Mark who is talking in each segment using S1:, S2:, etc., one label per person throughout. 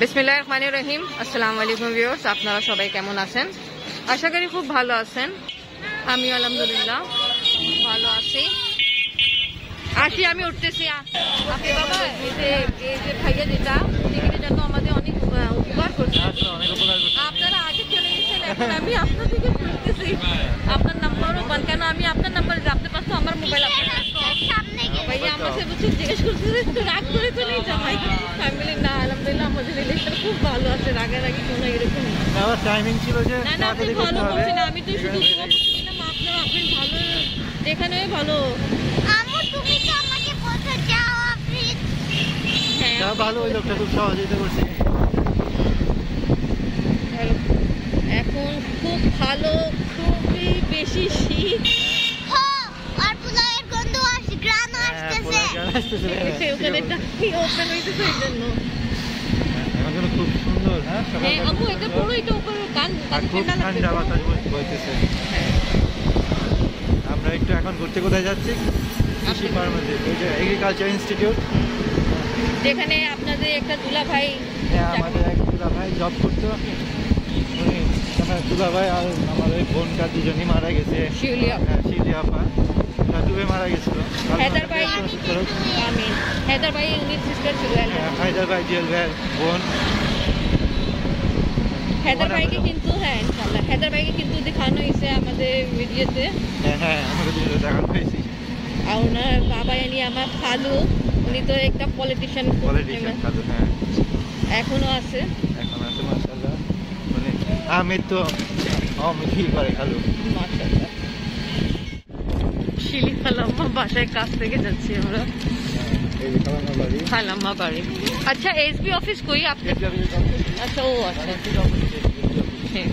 S1: বিসমিল্লাহ রহমান রহিম। আসসালামু আলাইকুম ভিউয়ার্স আপনারা সবাই কেমন আছেন? আশা করি খুব ভালো আছেন। আমি আলহামদুলিল্লাহ ভালো আছি। আসি আমি উঠতেছি। আপনি বাবা এই যে এই যে ভাইয়া যেটা টিকিটের জন্য আমাদের অনেক আহ, উপকার করছে।
S2: উপকার
S1: আপনারা আগে চলে গেছেন এখন আমি আপনার খুঁজতেছি আপনার নাম্বারও কেন আমি আপনার নাম্বার আপনার পাশে আমার মোবাইল আপনার আমার সে বলছে জিজ্ঞেস করছে যে রাগ করে তো নেই জামাই আমি না আলহামদুলিল্লাহ আমাদের রিলেশন খুব ভালো আছে রাগারাগি কোনো এরকম না
S2: আমার টাইমিং ছিল যে
S1: না না আপনি ভালো বলছেন আমি তো শুধু তোমাকে বলছিলাম আপনার আপনি ভালো যেখানে ভালো।
S3: আমু তুমি তো আমাকে বলছো যাও আফ্রিদ
S1: হ্যাঁ
S2: ভালো ওই লোকটা খুব সহযোগিতা করছে।
S1: এখন খুব ভালো খুবই বেশি শীত
S3: হো আর পোলাওয়ের গন্ধ আসছে গ্রান
S2: হ্যাঁ,
S3: আসতেছে
S2: পোলার গান আসতেছে,
S1: এসে ওখানে টাকি ওপেন হইতেছে এই জন্য
S2: খুব সুন্দর হ্যাঁ
S1: আপু এটা পুরো এটা উপরে কান ঠান্ডা
S2: ঠান্ডা বাতাস বইতেছে আমরা একটু এখন ঘুরতে কোথায় যাচ্ছি কৃষি ফার্মেসি ওই যে এগ্রিকালচার ইনস্টিটিউট
S1: যেখানে আপনাদের একটা দুলা ভাই
S2: হ্যাঁ আমাদের এক দুলা ভাই জব করতো। দুলা ভাই আর আমার ওই বোনটা দুজনই মারা গেছে
S1: শিউলি আপা।
S2: শিউলি আপা। ওরা ডুবে মারা গেছিল।
S1: হেদার ভাই। আমিন। হেদার ভাই ইংলিশ সিস্টার ছিল
S2: হ্যাঁ, হায়দার ভাই জুয়েল ভাই বোন।
S1: হেদার ভাইকে কিন্তু হ্যাঁ ইনশাল্লাহ হেদার ভাইকে কিন্তু দেখানো হয়েছে আমাদের ভিডিওতে।
S2: হ্যাঁ হ্যাঁ আমাকে দুজনে দেখানো হয়েছি।
S1: আর ওনার বাবা এনি আমার খালু। উনি তো একটা পলিটিশিয়ান
S2: পলিটিশিয়ান খালু হ্যাঁ।
S1: এখনও আছে।
S2: এখন আছে মাশাআল্লাহ। মানে আমির তো অমিকি করে খালু।
S1: মাশাআল্লাহ। শিলি খালাম্মা বাসায় কাছ থেকে যাচ্ছি আমরা।
S2: খালাম্মা বাড়ি।
S1: আচ্ছা এসবি অফিস কই আপনি? আচ্ছা ও আচ্ছা। হ্যাঁ।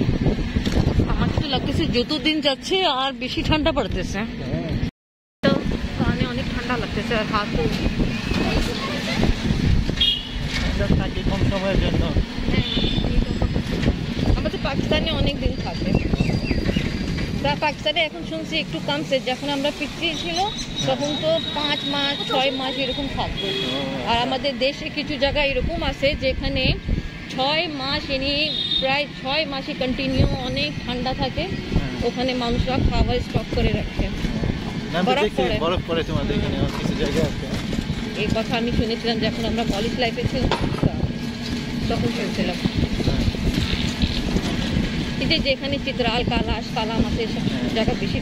S1: আমার তো লাগতেছে যত দিন যাচ্ছে আর বেশি ঠান্ডা পড়তেছে। কানে অনেক ঠান্ডা লাগতেছে আর হাত
S2: কম সময়ের জন্য।
S1: আমাদের পাকিস্তানে অনেক দিন থাকে। তা পাকিস্তানে এখন শুনছি একটু কমছে। যখন আমরা পিছিয়ে ছিল তখন তো পাঁচ মাস ছয় মাস এরকম থাকতো। আর আমাদের দেশে কিছু জায়গা এরকম আছে যেখানে ছয় মাস এনে প্রায় ছয় মাসে কন্টিনিউ অনেক ঠান্ডা থাকে। ওখানে মানুষরা খাবার স্টক করে রাখে। বরফ পড়ে।
S2: তোমাদের এখানে কিছু জায়গায় আছে।
S1: এই কথা আমি শুনেছিলাম যখন আমরা কলেজ লাইফে ছিলাম তখন শুনছিলাম। এই যে যেখানে চিত্রাল কালাস কালাম আছে এসব জায়গা বেশি।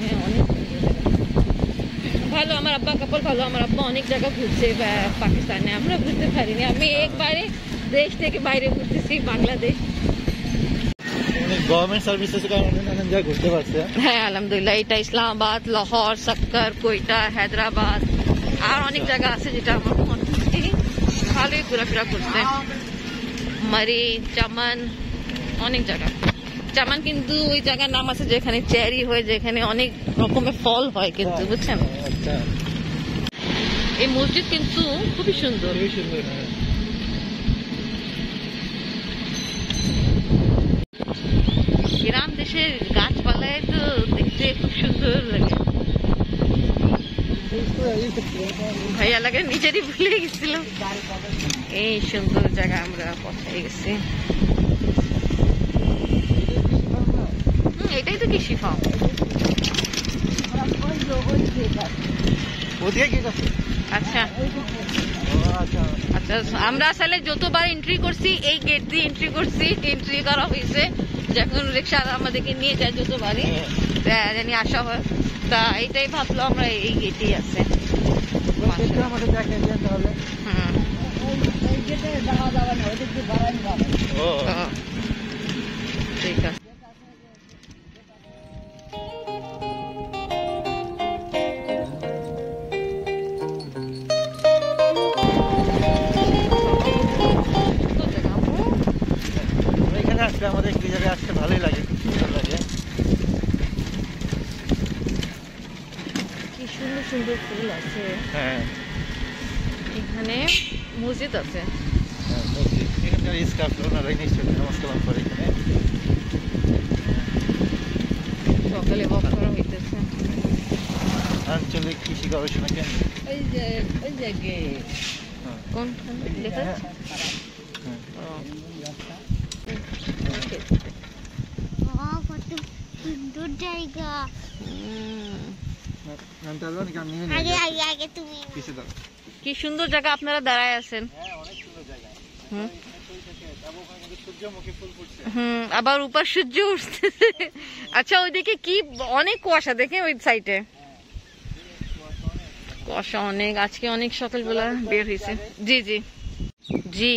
S1: হ্যাঁ অনেক ভালো আমার আব্বা কাপড় ভালো আমার আব্বা অনেক জায়গা ঘুরছে পাকিস্তানে আমরা ঘুরতে পারিনি। আমি একবারে দেশ থেকে বাইরে ঘুরতেছি বাংলাদেশ।
S2: গভর্নমেন্ট কারণে নানান জায়গায় ঘুরতে পারছে।
S1: হ্যাঁ আলহামদুলিল্লাহ এটা ইসলামাবাদ লাহোর সাক্কর কোয়েটা হায়দ্রাবাদ আর অনেক জায়গা আছে যেটা আমার মনে হচ্ছে ভালোই ঘোরাফেরা করছে। মারি চামান অনেক জায়গা। চামান কিন্তু ওই জায়গার নাম আছে যেখানে চেরি হয় যেখানে অনেক রকমের ফল হয় কিন্তু বুঝছেন?
S2: আচ্ছা।
S1: এই মসজিদ কিন্তু খুবই সুন্দর।
S2: হ্যাঁ।
S1: গ্রাম দেশের গাছপালায় তো দেখতে খুব সুন্দর লাগে। ভাইয়া লাগে নিজেরই ভুলে গেছিল এই সুন্দর জায়গা আমরা পৌঁছে গেছি। এটাই তো কৃষি ফার্ম আচ্ছা
S2: আচ্ছা।
S1: আচ্ছা আমরা আসলে যতবার এন্ট্রি করছি এই গেট দিয়ে এন্ট্রি করছি এন্ট্রি করা হয়েছে। যখন রিক্সা আমাদেরকে নিয়ে যায় যতবারই তা জানি আসা হয়। তা ভাবলো আমরা এই গেটেই আছে। ঠিক আছে।
S2: আসতে ভালোই লাগে সুন্দর লাগে।
S1: কি সুন্দর সুন্দর ফুল আছে।
S2: হ্যাঁ।
S1: এখানে মসজিদ আছে।
S2: হ্যাঁ, মসজিদ। এখানকার স্কাফ ওনারাই নিশ্চয়ই নামাজ করে এখানে।
S1: সকালে ওয়াক করা হইতেছে।
S2: আঞ্চলিক কৃষি গবেষণা কেন্দ্র।
S1: ওই যে ওই যে গেট
S2: হ্যাঁ।
S1: কোন লেখা
S2: হ্যাঁ,
S1: আছে?
S2: হ্যাঁ।
S1: ও,
S3: বাহ, কত সুন্দর জায়গা। আগে আগে আগে তুমি
S1: কি সুন্দর জায়গা আপনারা দাঁড়ায় আছেন।
S2: হ্যাঁ
S1: হুম। আবার উপর সূর্য উঠতেছে আচ্ছা ওইদিকে কি অনেক কুয়াশা দেখে ওই সাইডে কুয়াশা অনেক আজকে অনেক সকালবেলা বের হয়েছে। জি জি। জি।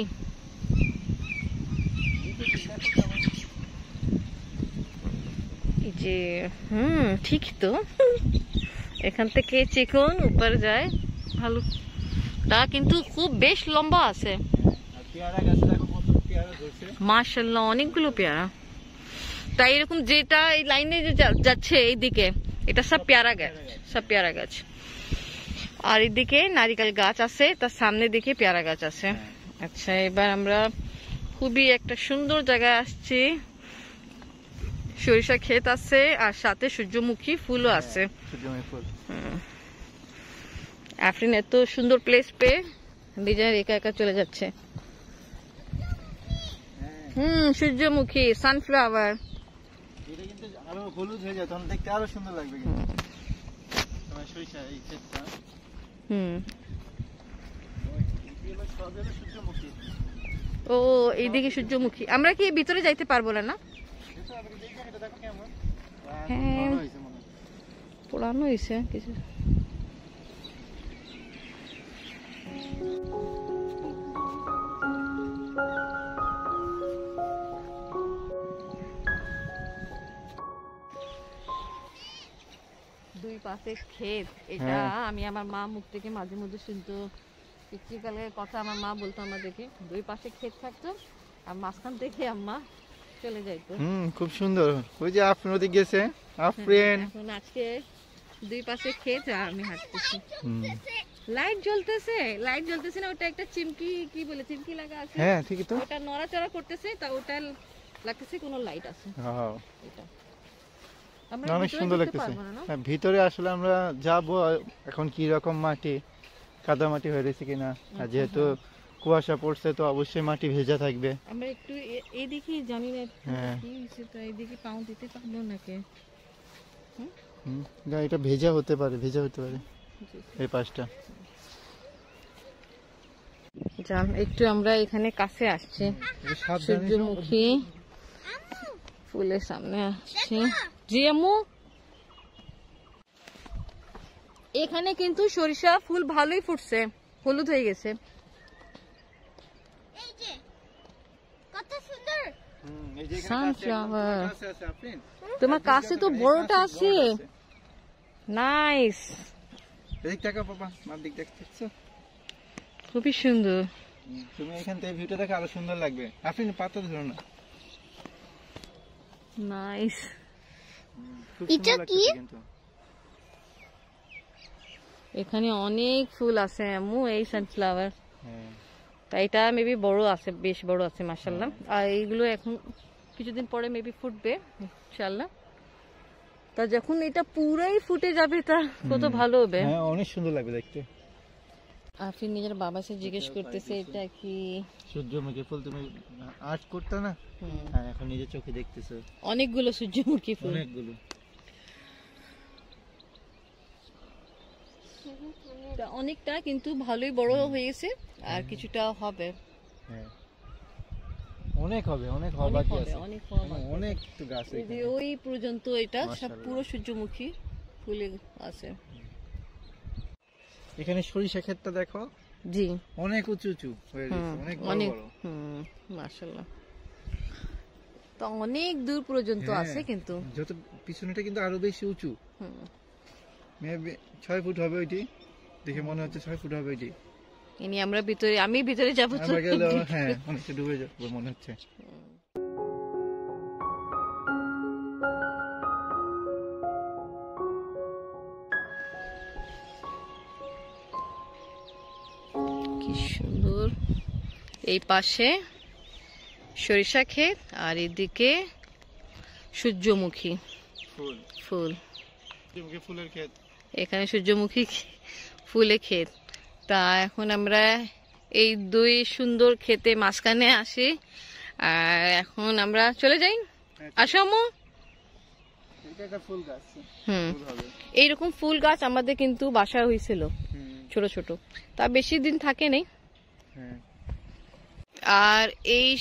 S1: যে হুম ঠিক তো। এখান থেকে চিকন উপর যায় ভালো। তা কিন্তু খুব বেশ লম্বা আছে। মার্শাল্লাহ অনেকগুলো পেয়ারা। তাই এরকম যেটা এই লাইনে যে যা- যাচ্ছে এইদিকে এটা সব পেয়ারা গাছ সব পেয়ারা গাছ। আর এদিকে নারিকেল গাছ আছে তার সামনে দিকে পেয়ারা গাছ আছে। আচ্ছা এবার আমরা খুবই একটা সুন্দর জায়গায় আসছি। সরিষা ক্ষেত আছে আর সাথে সূর্যমুখী ফুলও আছে। আফরিন এত সুন্দর প্লেস পেয়ে ডিজাইন একা একা চলে যাচ্ছে।
S2: হ্যাঁ।
S1: হুম সূর্যমুখী সানফ্লাওয়ার
S2: হয়ে
S1: ও এইদিকে সূর্যমুখী। আমরা কি ভিতরে যাইতে পারব না? হ্যাঁ।
S2: ভালো হয়েছে
S1: কিছু দুই পাশে ক্ষেত এটা
S2: হ্যাঁ।
S1: আমি আমার মা মুখ থেকে মাঝে মধ্যে শুনতো পিতৃকালের কথা আমার মা বলতো আমাদেরকে দুই পাশে ক্ষেত থাকতো আর মাঝখান থেকে আম্মা চলে যাইতো
S2: হুম খুব সুন্দর। ওই যে আফরিন ওদিক গেছে। আফরিন।
S1: এখন আজকে দুই পাশে ক্ষেত আর আমি হাঁটতেছি। লাইট জ্বলতেছে লাইট জ্বলতেছে না ওটা একটা চিমকি কি বলে চিমকি লাগা আছে?
S2: হ্যাঁ ঠিকই তো।
S1: ওটা নড়াচড়া করতেছে তা ওটা লাগতেছে কোনো লাইট আছে।
S2: হ্যাঁ
S1: এটা।
S2: অনেক
S1: ভিতরে
S2: সুন্দর লাগতেছে? হ্যাঁ, ভিতরে আসলে আমরা যাব এখন কি রকম মাটি কাদা মাটি হয়ে রয়েছে কিনা আর যেহেতু কুয়াশা পড়ছে তো অবশ্যই মাটি ভেজা থাকবে।
S1: আমরা একটু এ- এইদিকে জানি না
S2: হ্যাঁ।
S1: কি হয়েছে তো এইদিকে পাও দিতে পারব নাকি?
S2: হুম, না, এটা ভেজা হতে পারে ভেজা হতে পারে। এই পাশটা।
S1: যান একটু আমরা এখানে কাছে আসছি। সূর্যমুখী ফুলের সামনে আসছি। জি আম্মু? এখানে কিন্তু সরিষা ফুল ভালোই ফুটছে হলুদ হয়ে গেছে
S3: এই যে কত সুন্দর
S2: হুম, এই যে এখানে কাছে একদম
S1: Sunflower.
S2: তোমার কাছে আছে, আফরিন।
S1: তোমার কাছে তো
S2: এই
S1: বড়টা
S2: কাছে
S1: আছে
S2: বড় আছে।
S1: নাইস
S2: এদিক তাকাও বাবা মার দিক দেখতেছো
S1: খুবই সুন্দর
S2: হুম, তুমি এখান থেকে ভিউটা দেখে আরও সুন্দর লাগবে আফরিন পাতা ধরো না
S1: নাইস
S2: খুব
S3: এটা
S2: সুন্দর
S3: কি?
S2: লাগতেছে কিন্তু
S1: এখানে অনেক ফুল আছে আম্মু এই সানফ্লাওয়ার
S2: হ্যাঁ।
S1: তাই এটা মেবি বড় আছে বেশ বড় আছে মাশাল্লাহ আর এইগুলো এখন কিছুদিন পরে মেবি ফুটবে ইনশাল্লাহ তা যখন এটা পুরাই ফুটে যাবে তা কত ভালো হবে।
S2: হ্যাঁ অনেক সুন্দর লাগবে দেখতে।
S1: আপনি নিজের বাবা সে জিজ্ঞেস করতেছে এটা কি?
S2: সূর্যমুখী ফুল তুমি আর্ট করতে না? হ্যাঁ এখন নিজের চোখে দেখতেছো।
S1: অনেকগুলো সূর্যমুখী ফুল।
S2: অনেকগুলো।
S1: অনেকটা কিন্তু ভালোই বড় হয়ে গেছে আর কিছুটা হবে।
S2: হ্যাঁ। অনেক হবে অনেক হওয়া
S1: অনেক
S2: বাকি
S1: হবে
S2: আছে।
S1: অনেক
S2: অনেক তো গাছ
S1: ওই পর্যন্ত এটা সব পুরো সূর্যমুখী ফুলে আছে।
S2: এখানে সরিষা ক্ষেতটা দেখো।
S1: জি।
S2: অনেক উঁচু উঁচু হয়ে গেছে অনেক
S1: অনেক হুম মাশাআল্লাহ। তো অনেক দূর পর্যন্ত
S2: হ্যাঁ।
S1: আছে কিন্তু।
S2: যত পিছনেটা কিন্তু আরও বেশি উঁচু।
S1: হুম।
S2: মেবি ছয় ফুট হবে ওইটি। দেখে মনে হচ্ছে ছয় ফুট হবে
S1: ইনি আমরা ভিতরে আমি ভিতরে যাব
S2: আমরা গেলে হ্যাঁ অনেকটা ডুবে যাব মনে হচ্ছে।
S1: কি সুন্দর। এই পাশে সরিষা ক্ষেত আর এদিকে সূর্যমুখী।
S2: ফুল।
S1: ফুল।
S2: সূর্যমুখী ফুলের ক্ষেত।
S1: এখানে সূর্যমুখী ফুলে ক্ষেত। তা এখন আমরা এই দুই সুন্দর খেতে মাঝখানে আসি। আর এখন আমরা চলে যাই। আসামো
S2: ফুল গাছ।
S1: হুম। এইরকম ফুল গাছ আমাদের কিন্তু বাসায় হয়েছিল ছোট ছোট। তা বেশি দিন থাকে নেই।
S2: হ্যাঁ।
S1: আর এই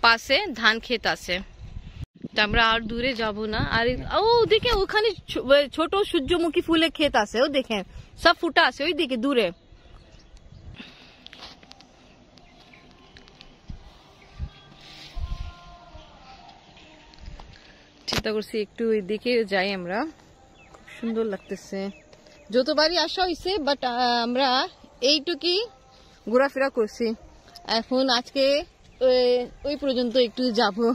S1: পাশে ধান ক্ষেত আছে। তা আমরা আর দূরে যাব না। আর ও দেখে ওখানে ছোট সূর্যমুখী ফুলের ক্ষেত আছে, ও দেখেন, সব ফুটা আছে, ওই দিকে, দূরে। চিন্তা করছি একটু ওই দিকে যাই আমরা। খুব সুন্দর লাগতেছে। যতবারই আসা হয়েছে বাট আমরা এইটুকুই ঘোরাফেরা করছি। এখন আজকে ওই- পর্যন্ত একটু যাব।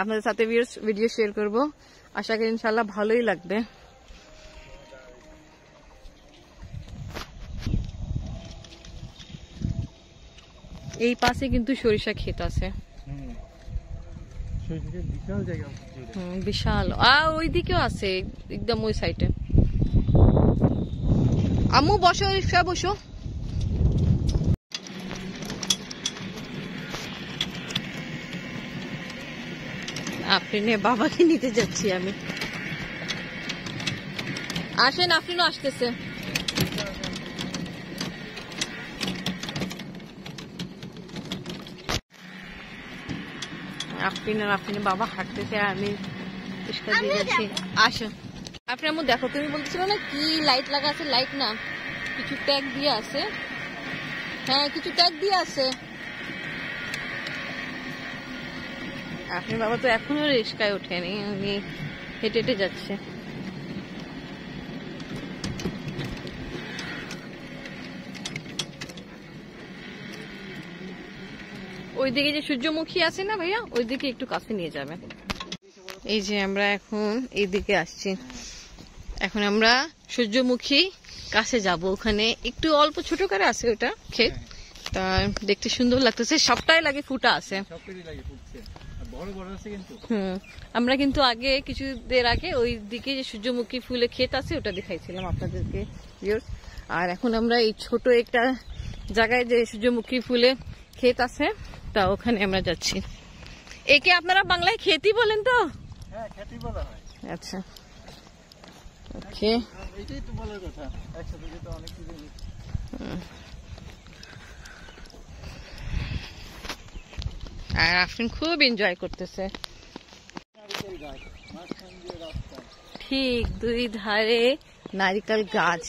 S1: আপনাদের সাথে ভিডিও শেয়ার করব। আশা করি ইনশাল্লাহ ভালোই লাগবে। এই পাশে কিন্তু সরিষা ক্ষেত আছে।
S2: বিশাল।
S1: আর ওই দিকেও আছে, একদম ওই সাইডে আম্মু, বসো রিক্সা বসো। বাবাকে নিতে যাচ্ছি আমি। আসেন আপনিও আসতেছে। আফরিন আর আফরিনের বাবা হাঁটতেছে আর আমি রিক্সা দিয়ে যাচ্ছি। আসো আপনার মধ্যে দেখো তুমি বলছিল না কি লাইট লাগা আছে? লাইট না কিছু ট্যাগ দিয়ে আছে। হ্যাঁ কিছু ট্যাগ দিয়ে আছে। আপনার বাবা, তো এখনও রিক্সায় ওঠেনি উনি হেঁটে হেঁটে যাচ্ছে। ওইদিকে যে সূর্যমুখী আছে না ভাইয়া, ওইদিকে একটু কাছে নিয়ে যাবেন এই যে আমরা এখন এইদিকে আসছি। এখন আমরা সূর্যমুখী কাছে যাব। ওখানে একটু অল্প ছোট করে আছে ওটা ক্ষেত। তা দেখতে সুন্দর লাগতেছে, সবটাই লাগে ফুটা আছে। আমরা কিন্তু আগে কিছুদের আগে ওই দিকে যে সূর্যমুখী ফুলে ক্ষেত আছে ওটা দেখাইছিলাম আপনাদেরকে। আর এখন আমরা এই ছোট একটা জায়গায় যে সূর্যমুখী ফুলে ক্ষেত আছে তা ওখানে আমরা যাচ্ছি। একে আপনারা বাংলায় খেতি বলেন তো?
S2: হ্যাঁ
S1: আচ্ছা। ওকে।
S2: এটাই তো বলার কথা। একসাথে অনেক কিছু
S1: আর আফরিন খুব এনজয় করতেছে। ঠিক দুই ধারে নারিকেল গাছ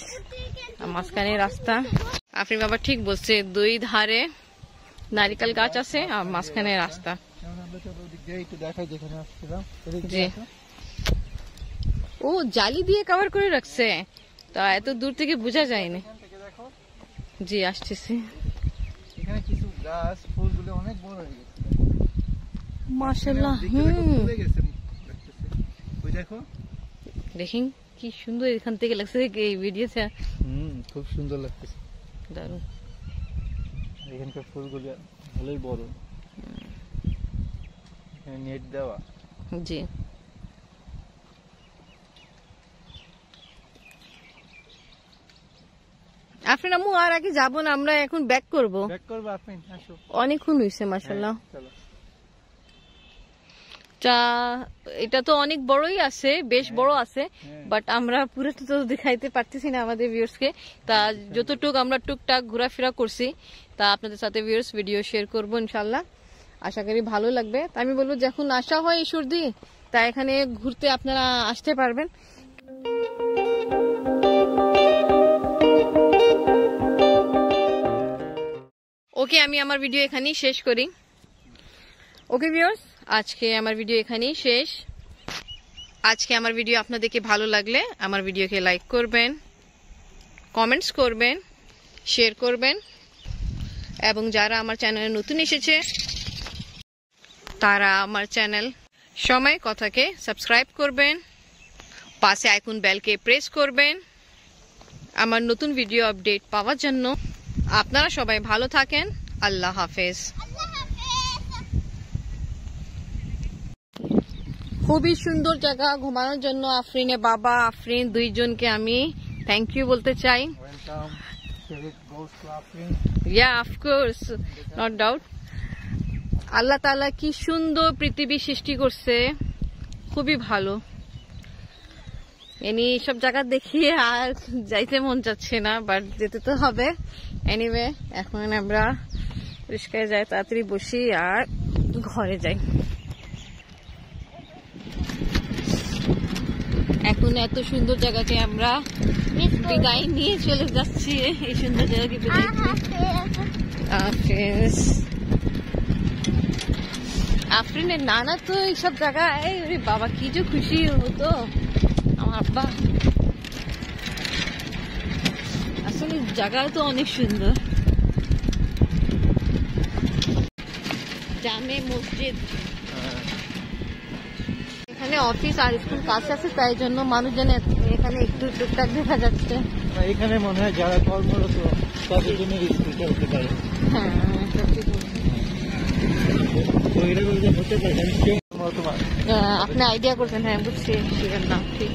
S1: মাঝখানে রাস্তা। আফরিন বাবা ঠিক বলছে, দুই ধারে নারিকেল গাছ আছে আর মাঝখানে রাস্তা। ও, জালি দিয়ে কভার করে রাখছে। তা এত দূর থেকে বোঝা যায়নি। জি, আসতেছি।
S2: এখানে কিছু গাছ, ফুলগুলো অনেক বড় হয়ে গেছে।
S1: হুম।
S2: ওই দেখো।
S1: দেখিন কি সুন্দর এখান থেকে লাগছে এই ভিডিওতে
S2: হুম খুব সুন্দর লাগতেছে।
S1: দারুণ।
S2: এখানকার ফুলগুলো ভালোই বড়। নেট দেওয়া।
S1: জি আফরিন আম্মু আর আগে যাব না আমরা এখন ব্যাক করব।
S2: ব্যাক করব আপনি আসো।
S1: অনেকক্ষণ হয়েছে মাসাল্লাহ
S2: হ্যাঁ,
S1: চা এটা তো অনেক বড়ই আছে বেশ বড় আছে
S2: হ্যাঁ।
S1: বাট আমরা পুরোটা তো দেখাইতে পারতেছি না আমাদের ভিউয়ার্সকে তা যতটুক আমরা টুকটাক ঘোরাফেরা করছি তা আপনাদের সাথে ভিউয়ার্স ভিডিও শেয়ার করব ইনশাল্লাহ আশা করি ভালো লাগবে। তা আমি বলব যখন আসা হয় ঈশ্বরদি তা এখানে ঘুরতে আপনারা আসতে পারবেন। ওকে আমি আমার ভিডিও এখানেই শেষ করি। ওকে ভিউয়ার্স আজকে আমার ভিডিও এখানেই শেষ। আজকে আমার ভিডিও আপনাদেরকে ভালো লাগলে আমার ভিডিওকে লাইক করবেন কমেন্টস করবেন শেয়ার করবেন এবং যারা আমার চ্যানেলে নতুন এসেছে তারা আমার চ্যানেল সময় কথাকে সাবস্ক্রাইব করবেন পাশে আইকন বেলকে প্রেস করবেন। আমার নতুন ভিডিও আপডেট পাওয়ার জন্য আপনারা সবাই ভালো থাকেন। আল্লাহ হাফেজ। খুবই সুন্দর জায়গা ঘুমানোর জন্য আফরিনের বাবা, আফরিন দুইজনকে আমি থ্যাংক ইউ বলতে চাই. ইয়া নট ডাউট আল্লাহ তাআলা কি সুন্দর পৃথিবী সৃষ্টি করছে। খুবই ভালো। এনি সব জায়গা দেখিয়ে আর যাইতে মন যাচ্ছে না বাট যেতে তো হবে। এনিওয়ে এখন আমরা রিস্কায় যাই, তাড়াতাড়ি বসি আর ঘরে যাই। এখন এত সুন্দর জায়গাকে আমরা বিদায় নিয়ে চলে যাচ্ছি। এই সুন্দর জায়গাকে বিদায় আফ্রিন আফরিনের নানা তো এইসব জায়গায়। বাবা, কি যে খুশি হতো আমার আব্বা। আসলে জায়গা তো অনেক সুন্দর। জামে মসজিদ। এখানে অফিস আর স্কুল কাছে আছে তাই জন্য মানুষজন এখানে একটু টুকটাক দেখা যাচ্ছে।
S2: এখানে মনে হয় যারা কর্মরত তাদের জন্য পারে।
S1: হ্যাঁ ঠিক আপনি আইডিয়া করছেন হ্যাঁ বুঝছি শিখেন না ঠিক।